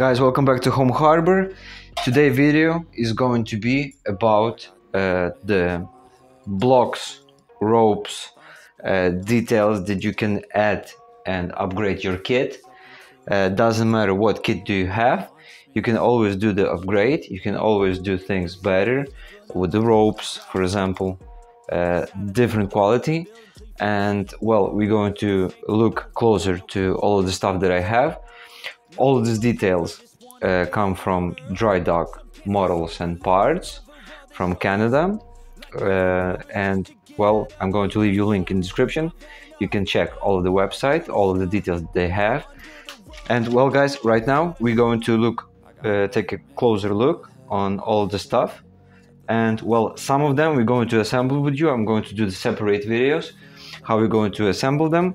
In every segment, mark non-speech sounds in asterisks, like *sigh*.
Guys, welcome back to Home Harbour. Today video is going to be about uh, the blocks, ropes, uh, details that you can add and upgrade your kit. Uh, doesn't matter what kit do you have, you can always do the upgrade. You can always do things better with the ropes, for example, uh, different quality. And well, we're going to look closer to all of the stuff that I have all of these details uh, come from dry dock models and parts from Canada. Uh, and well, I'm going to leave you a link in the description. You can check all of the website, all of the details they have. And well, guys, right now we're going to look, uh, take a closer look on all the stuff. And well, some of them we're going to assemble with you. I'm going to do the separate videos, how we're going to assemble them.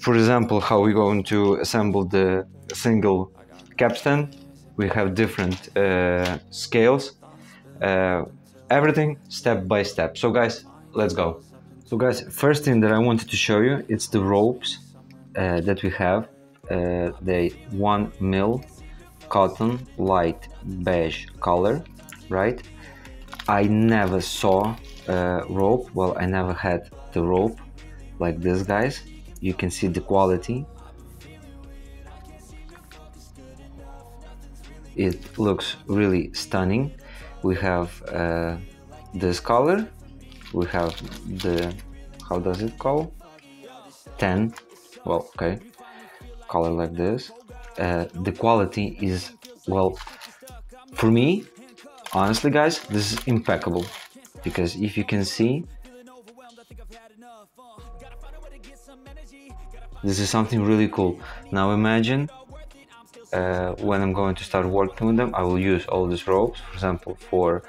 For example, how we're going to assemble the single capstan. We have different uh, scales. Uh, everything step by step. So guys, let's go. So guys, first thing that I wanted to show you, it's the ropes uh, that we have. Uh, they one mil cotton light beige color, right? I never saw a rope. Well, I never had the rope like this, guys. You can see the quality. It looks really stunning. We have uh, this color we have the how does it call? 10 well okay. Color like this. Uh, the quality is well for me honestly guys this is impeccable. Because if you can see this is something really cool now imagine uh, when I'm going to start working with them, I will use all these ropes. For example, for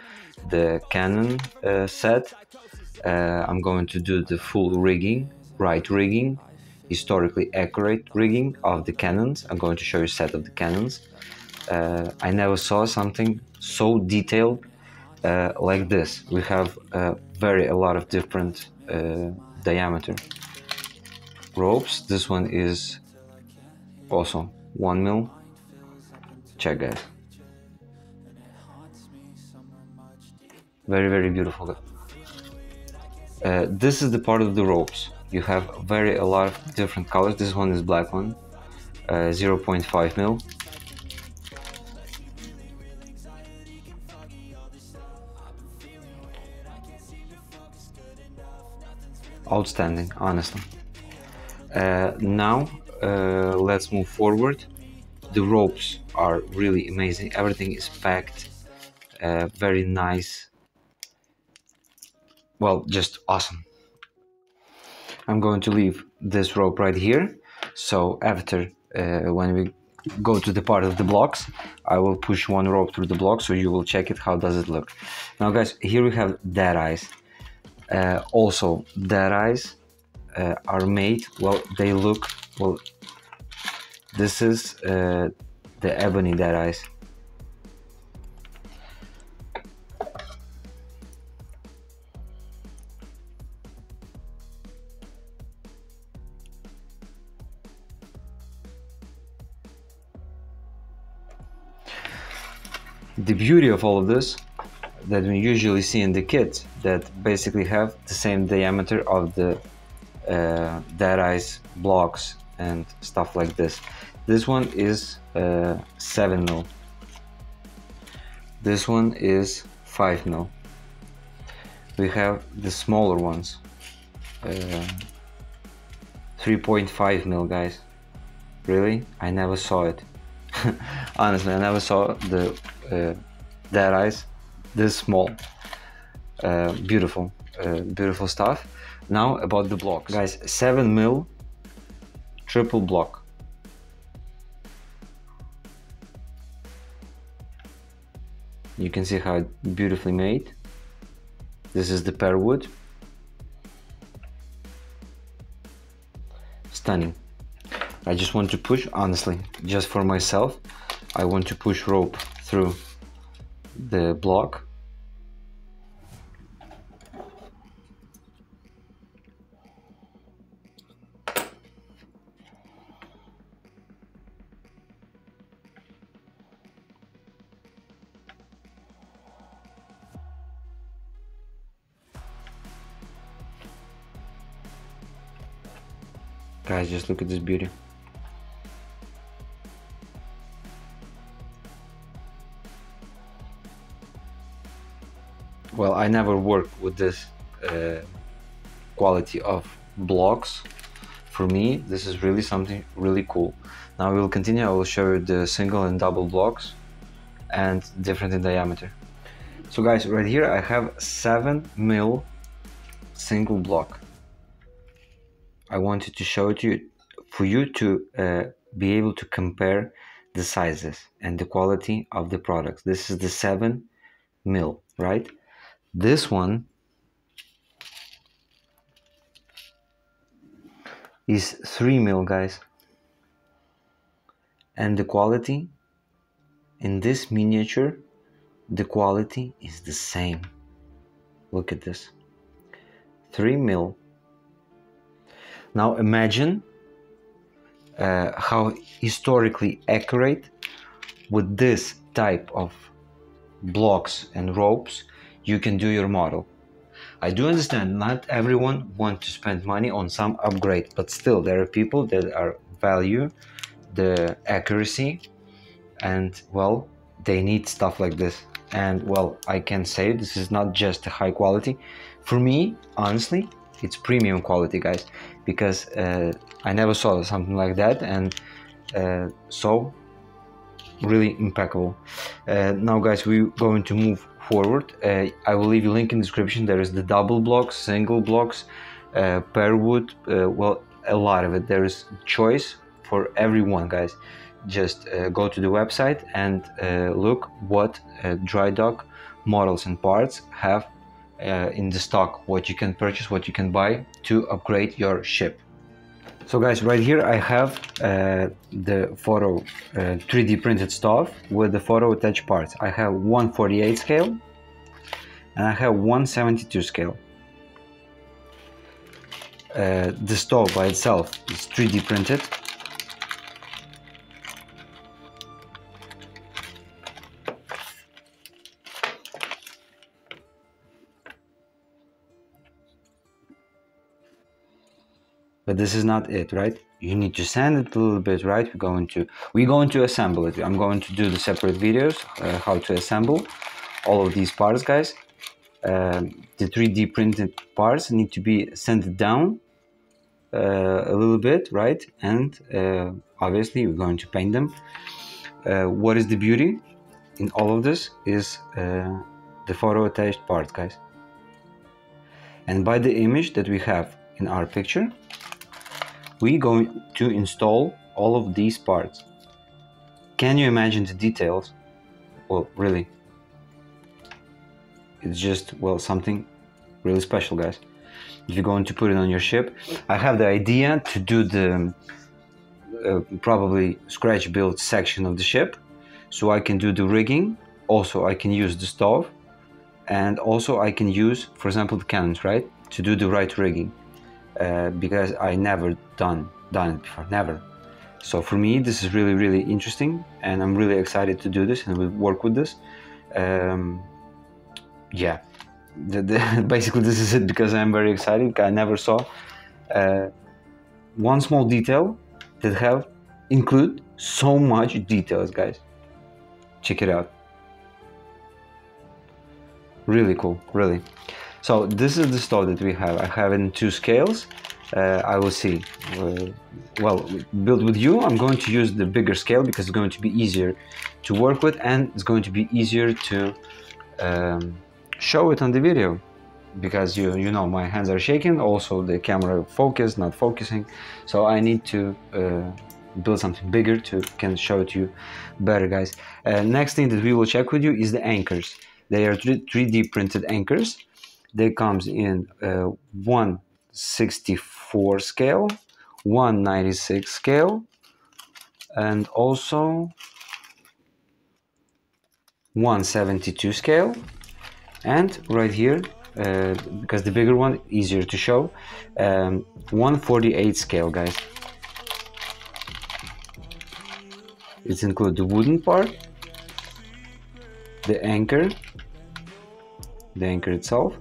the cannon uh, set, uh, I'm going to do the full rigging, right rigging, historically accurate rigging of the cannons. I'm going to show you a set of the cannons. Uh, I never saw something so detailed uh, like this. We have uh, very a lot of different diameter ropes. This one is also one mil. Check guys. Very very beautiful. Uh, this is the part of the ropes. You have very a lot of different colors. This one is black one. Uh, 0.5 mil. Outstanding honestly now uh, let's move forward. The ropes are really amazing. Everything is packed. Uh, very nice. Well just awesome. I'm going to leave this rope right here. So after uh, when we go to the part of the blocks I will push one rope through the block so you will check it. How does it look? Now guys here we have dead eyes. Uh, also dead eyes uh, are made well they look well this is uh, the ebony dead eyes. The beauty of all of this that we usually see in the kits that basically have the same diameter of the uh, dead eyes blocks and stuff like this. This one is uh, 7 mil. This one is 5 mil. We have the smaller ones. Uh, 3.5 mil guys. Really? I never saw it. *laughs* Honestly, I never saw the uh, dead eyes this small. Uh, beautiful, uh, beautiful stuff. Now about the block, guys. 7 mil triple block. You can see how beautifully made. This is the pear wood. Stunning. I just want to push, honestly, just for myself, I want to push rope through the block Guys, just look at this beauty. Well, I never worked with this uh, quality of blocks. For me, this is really something really cool. Now we will continue. I will show you the single and double blocks and different in diameter. So guys, right here I have 7 mil single block. I wanted to show it to you for you to uh, be able to compare the sizes and the quality of the products. This is the 7 mil, right? This one is 3 mil, guys. And the quality in this miniature, the quality is the same. Look at this. 3 mil now imagine uh, how historically accurate with this type of blocks and ropes you can do your model. I do understand not everyone want to spend money on some upgrade, but still there are people that are value the accuracy and well they need stuff like this. And well I can say this is not just a high quality. For me honestly it's premium quality guys because uh, I never saw something like that and uh, so really impeccable. Uh, now guys we're going to move forward. Uh, I will leave you link in the description. There is the double blocks single blocks uh, wood uh, well a lot of it. There is choice for everyone guys. Just go to the website and look what dry dock models and parts have uh, in the stock what you can purchase what you can buy to upgrade your ship. So guys right here I have uh, the photo uh, 3d printed stuff with the photo etched parts. I have 148 scale and I have 172 scale. Uh, the stove by itself is 3d printed but this is not it right? You need to sand it a little bit right? We're going to we're going to assemble it. I'm going to do the separate videos uh, how to assemble all of these parts guys. Um, the 3d printed parts need to be sanded down uh, a little bit right? And uh, obviously we're going to paint them. Uh, what is the beauty in all of this is uh, the photo etched part guys. And by the image that we have in our picture we're going to install all of these parts. Can you imagine the details? Well, really, it's just, well, something really special, guys. If you're going to put it on your ship, I have the idea to do the uh, probably scratch build section of the ship so I can do the rigging. Also, I can use the stove and also I can use, for example, the cannons, right? To do the right rigging. Uh, because I never done done it before, never. So for me, this is really really interesting, and I'm really excited to do this and we work with this. Um, yeah, the, the, *laughs* basically this is it because I'm very excited. I never saw uh, one small detail that have include so much details, guys. Check it out. Really cool, really. So this is the store that we have. I have in two scales. Uh, I will see. Uh, well, build with you, I'm going to use the bigger scale because it's going to be easier to work with and it's going to be easier to um, show it on the video because you you know my hands are shaking also the camera focus not focusing so I need to uh, build something bigger to can show it to you better guys uh, next thing that we will check with you is the anchors they are 3d printed anchors they comes in uh, 164 scale 196 scale and also 172 scale. And right here uh, because the bigger one easier to show um, 148 scale guys. It's includes the wooden part the anchor the anchor itself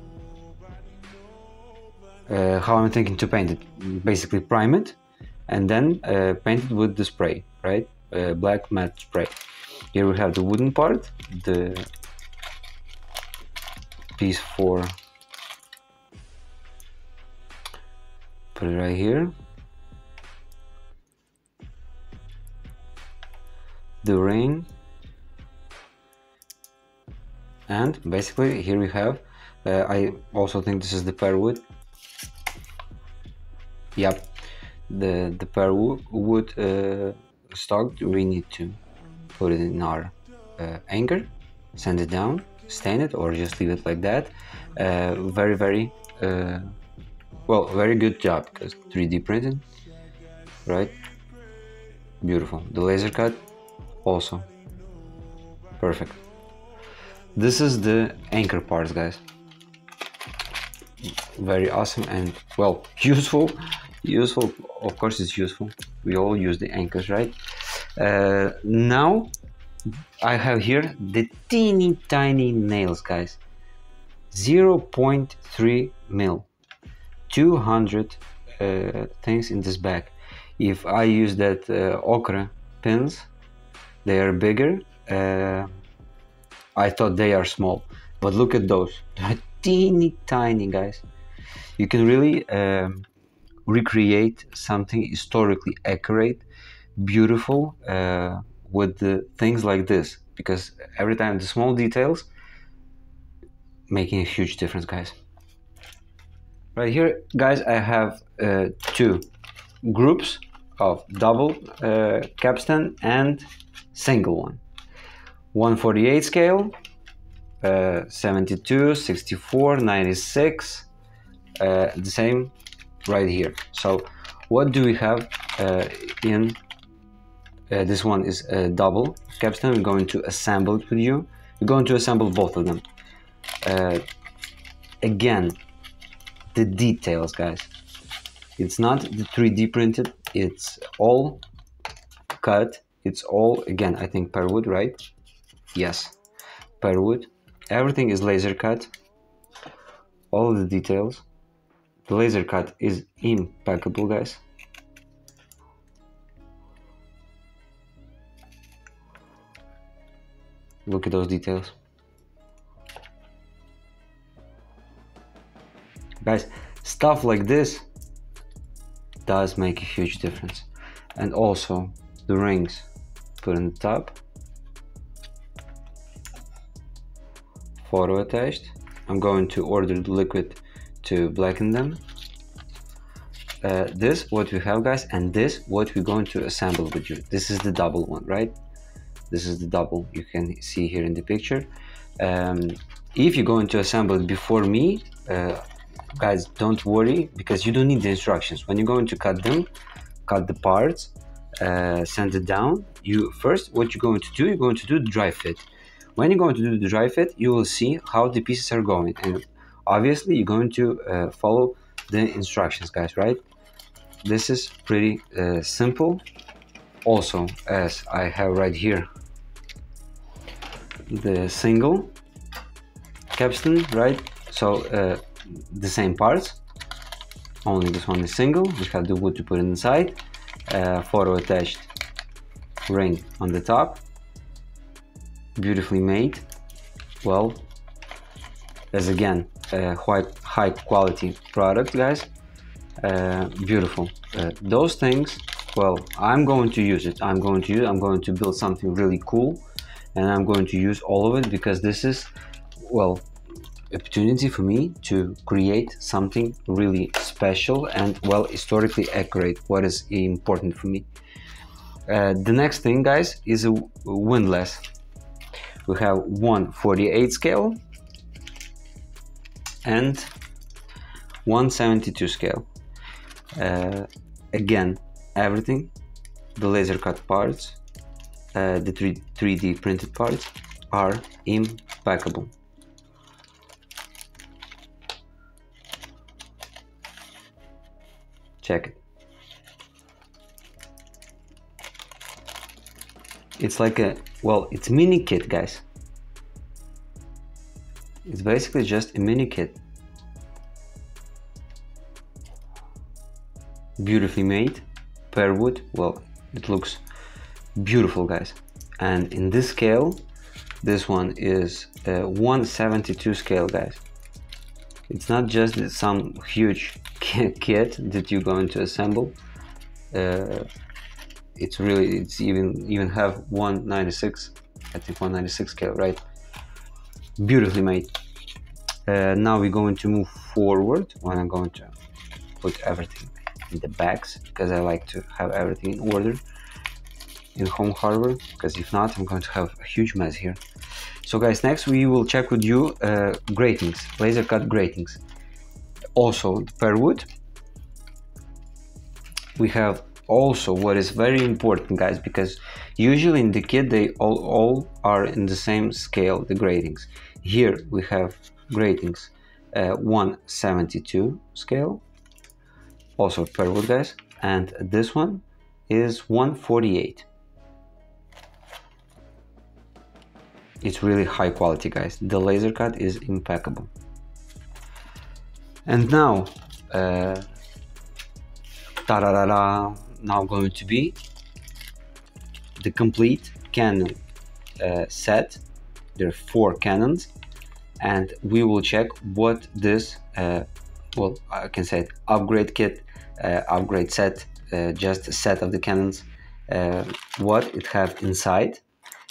how I'm thinking to paint it. Basically prime it and then uh, it with the spray, right? Uh, black matte spray. Here we have the wooden part, the piece for put it right here the ring and basically here we have uh, I also think this is the pear wood yep. The the pear wood uh, stock we need to put it in our uh, anchor sand it down stain it or just leave it like that. Uh, very very uh, well very good job because 3d printing, right? Beautiful. The laser cut also perfect. This is the anchor parts guys. Very awesome and well *laughs* useful useful. Of course it's useful. We all use the anchors right? Uh, now I have here the teeny tiny nails guys. 0.3 mil. 200 uh, things in this bag. If I use that uh, OcCre pins they are bigger. Uh, I thought they are small but look at those. *laughs* Teeny tiny guys. You can really um, recreate something historically accurate beautiful uh, with the things like this. Because every time the small details making a huge difference guys. Right here guys I have uh, two groups of double uh, capstan and single one. 148 scale uh, 72 64 96 uh, the same right here. So what do we have uh, in uh, this one is a double capstan. We're going to assemble it with you. We're going to assemble both of them. Uh, again the details guys. It's not the 3d printed. It's all cut. It's all again I think pear wood right? Yes. Pear wood. Everything is laser cut. All the details the laser cut is impeccable guys. Look at those details. Guys stuff like this does make a huge difference. And also the rings. Put on the top. Photo etched. I'm going to order the liquid to blacken them. Uh, this what we have guys and this what we're going to assemble with you. This is the double one right? This is the double you can see here in the picture. Um, if you're going to assemble it before me uh, guys don't worry because you don't need the instructions. When you're going to cut them cut the parts uh, sand it down you first what you're going to do you're going to do the dry fit. When you're going to do the dry fit you will see how the pieces are going. And obviously you're going to uh, follow the instructions guys right? This is pretty uh, simple. Also as I have right here the single capstan right? So uh, the same parts. Only this one is single. We have the wood to put inside. Uh, photo etched ring on the top. Beautifully made. Well as again a quite high quality product guys. Uh, beautiful. Uh, those things well I'm going to use it. I'm going to use I'm going to build something really cool and I'm going to use all of it because this is well opportunity for me to create something really special and well historically accurate what is important for me. Uh, the next thing guys is a windlass. We have 148 scale and 172 scale uh, again everything the laser cut parts uh, the 3, 3d printed parts are impeccable check it. It's like a, well, it's mini kit, guys. It's basically just a mini kit. Beautifully made. pear wood. Well it looks beautiful guys. And in this scale this one is a 172 scale guys. It's not just some huge *laughs* kit that you're going to assemble. Uh, it's really it's even even have 196 I think 196 scale right? Beautifully made uh, now we're going to move forward. When I'm going to put everything in the bags because I like to have everything in order in home harbor because if not I'm going to have a huge mess here. So guys next we will check with you uh, gratings laser cut gratings. Also pear wood. We have also what is very important guys because usually in the kit they all, all are in the same scale the gratings. Here we have gratings uh, 172 scale also pear wood guys and this one is 148 it's really high quality guys. The laser cut is impeccable. And now uh, now going to be the complete cannon uh, set. There are four cannons and we will check what this uh, well I can say it, upgrade kit uh, upgrade set uh, just a set of the cannons uh, what it have inside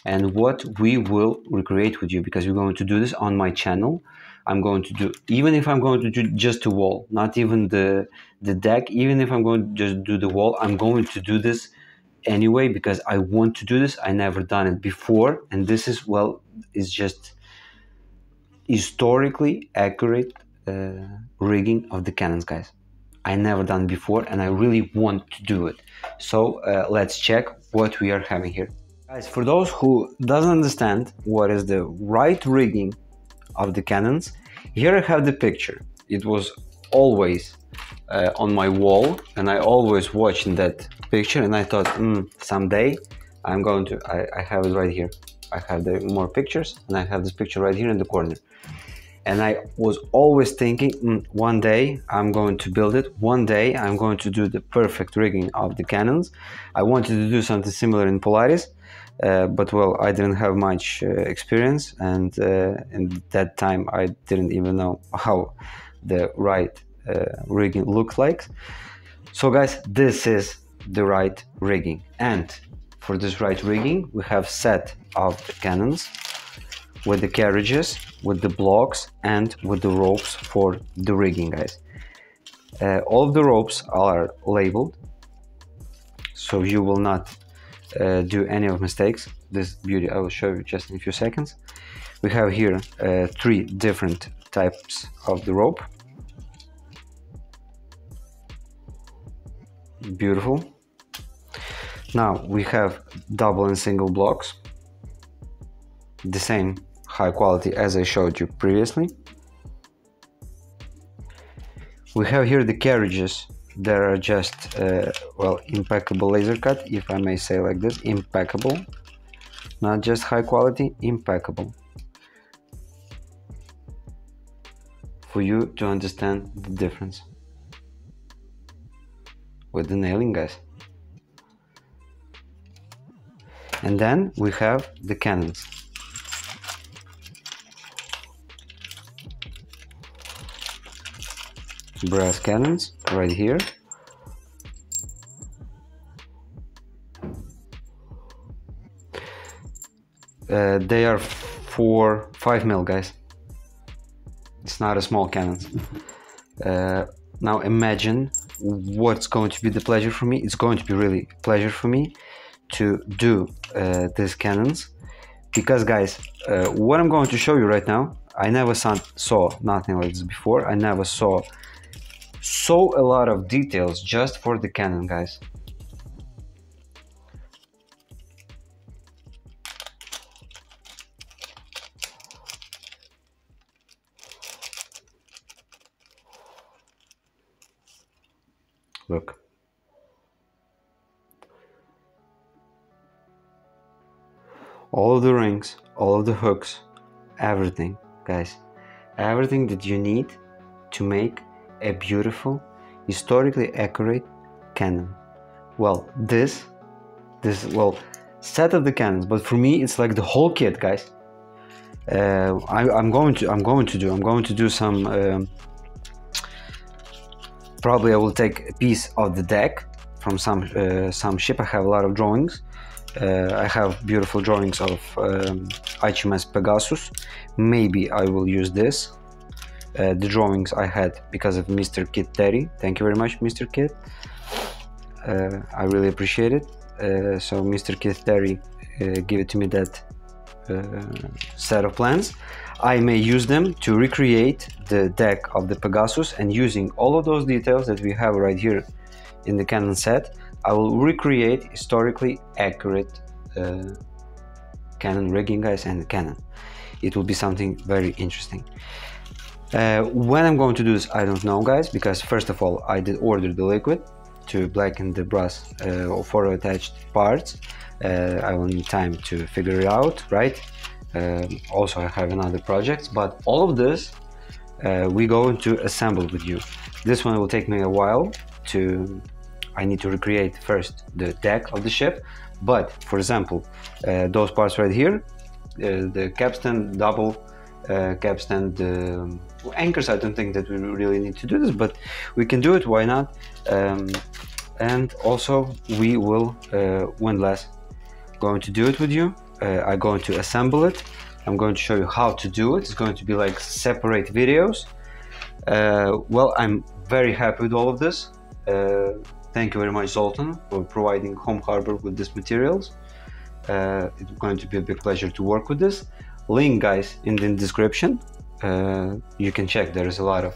and what we will recreate with you because we're going to do this on my channel. I'm going to do even if I'm going to do just a wall not even the the deck even if I'm going to just do the wall I'm going to do this anyway because I want to do this. I never done it before and this is well it's just historically accurate uh, rigging of the cannons guys I never done before and I really want to do it so uh, let's check what we are having here Guys, for those who doesn't understand what is the right rigging of the cannons, here I have the picture. It was always uh, on my wall and I always watched that picture and I thought, mm, someday I'm going to, I, I have it right here. I have the more pictures and I have this picture right here in the corner. And I was always thinking, mm, one day I'm going to build it. One day I'm going to do the perfect rigging of the cannons. I wanted to do something similar in Polaris uh, but well, I didn't have much uh, experience, and uh, in that time I didn't even know how the right uh, rigging looks like. So, guys, this is the right rigging, and for this right rigging, we have set of the cannons with the carriages, with the blocks, and with the ropes for the rigging, guys. Uh, all of the ropes are labeled, so you will not uh, do any of mistakes. This beauty I will show you just in a few seconds. We have here uh, three different types of the rope. Beautiful. Now we have double and single blocks. The same high quality as I showed you previously. We have here the carriages there are just uh, well impeccable laser cut if I may say like this impeccable. Not just high quality impeccable. For you to understand the difference with the nailing guys. And then we have the cannons brass cannons right here. Uh, they are four five mil guys. It's not a small cannon. *laughs* Uh, now imagine what's going to be the pleasure for me. It's going to be really pleasure for me to do uh, these cannons. Because guys uh, what I'm going to show you right now I never saw, saw nothing like this before. I never saw so a lot of details just for the cannon guys. Look. All of the rings all of the hooks everything guys. Everything that you need to make a beautiful, historically accurate cannon well this this well set of the cannons but for me it's like the whole kit guys. Uh, I, am going to I'm going to do I'm going to do some um, probably I will take a piece of the deck from some uh, some ship. I have a lot of drawings. Uh, I have beautiful drawings of um, HMS Pegasus. Maybe I will use this uh, the drawings I had because of Mr. Kit Terry thank you very much Mr. Kit uh, I really appreciate it uh, so Mr. Kit Terry uh, gave it to me that set of plans I may use them to recreate the deck of the Pegasus and using all of those details that we have right here in the Cannon set I will recreate historically accurate uh, Cannon rigging guys and Cannon it will be something very interesting uh, when I'm going to do this I don't know guys because first of all I did order the liquid to blacken the brass uh, for attached parts. Uh, I will need time to figure it out right? Um, also I have another project, but all of this uh, we go to assemble with you. This one will take me a while to I need to recreate first the deck of the ship but for example uh, those parts right here uh, the capstan double uh, capstan the anchors. I don't think that we really need to do this but we can do it. Why not? Um, and also we will uh, last, going to do it with you uh, I'm going to assemble it. I'm going to show you how to do it. It's going to be like separate videos. Uh, well I'm very happy with all of this. Uh, thank you very much Zoltan for providing Home Harbour with these materials. Uh, it's going to be a big pleasure to work with this link guys in the description. Uh, you can check. There is a lot of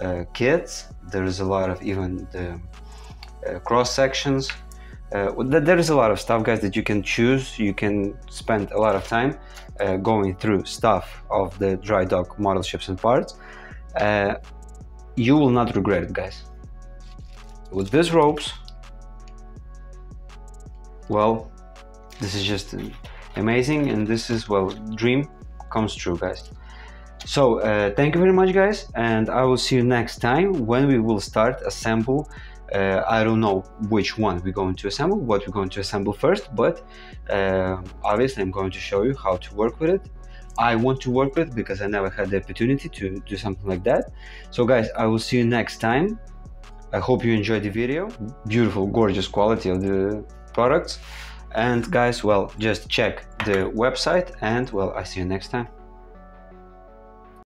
uh, kits. There is a lot of even the cross sections. Uh, there is a lot of stuff guys that you can choose. You can spend a lot of time uh, going through stuff of the dry dock model ships and parts. Uh, you will not regret it guys. With these ropes well this is just amazing and this is well dream comes true guys so uh, thank you very much guys and i will see you next time when we will start assemble uh, I don't know which one we're going to assemble, what we're going to assemble first, but uh, obviously I'm going to show you how to work with it. I want to work with because I never had the opportunity to do something like that. So guys, I will see you next time. I hope you enjoyed the video. Beautiful, gorgeous quality of the products. And guys, well, just check the website and well, I see you next time.